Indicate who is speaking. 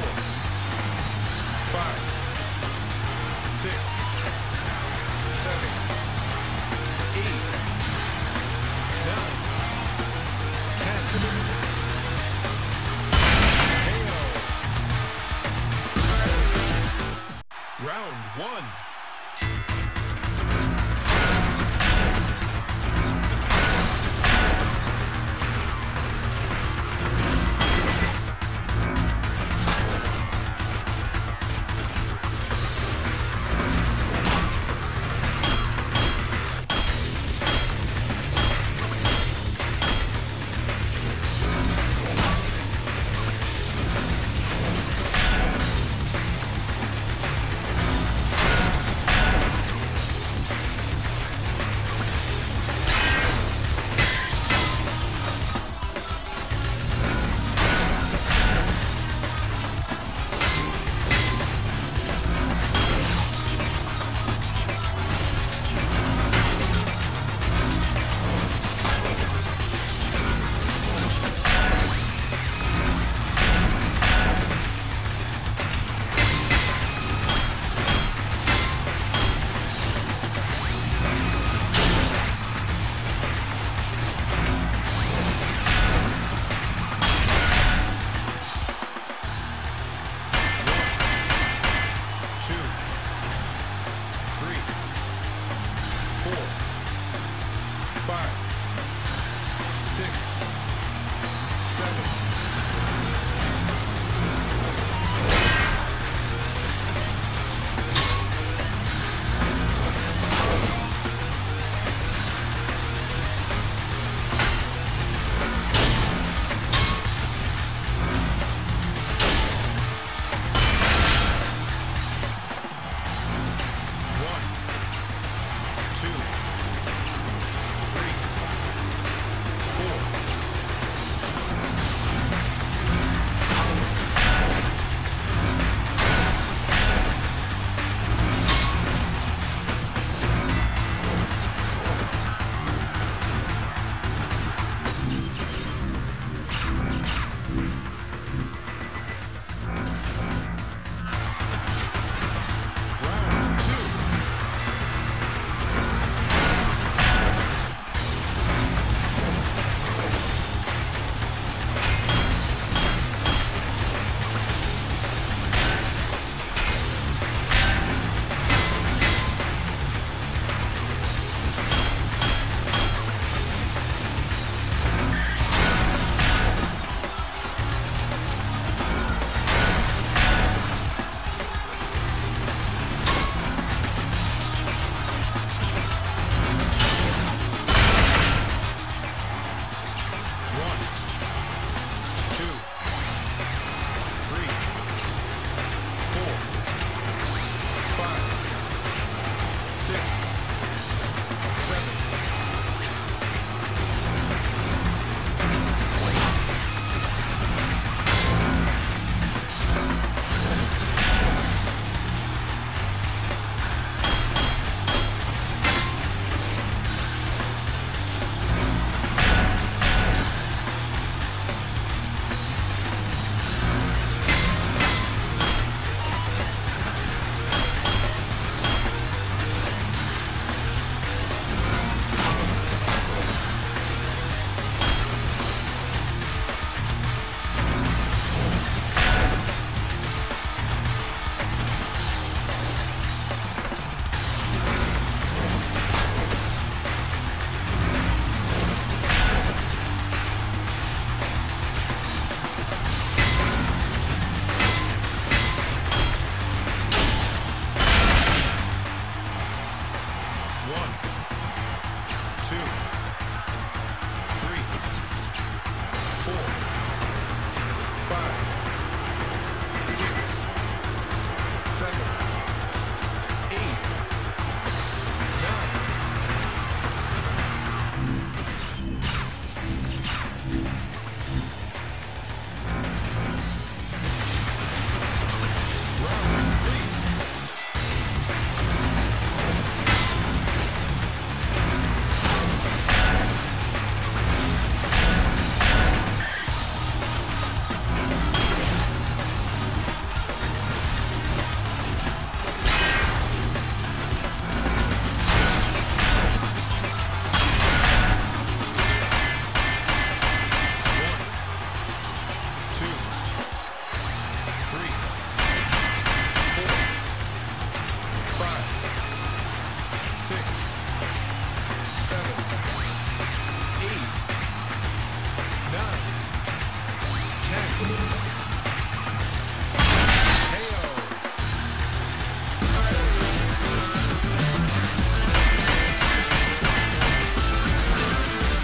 Speaker 1: four, five, six, seven, eight, nine, ten. Hail. Round one. two.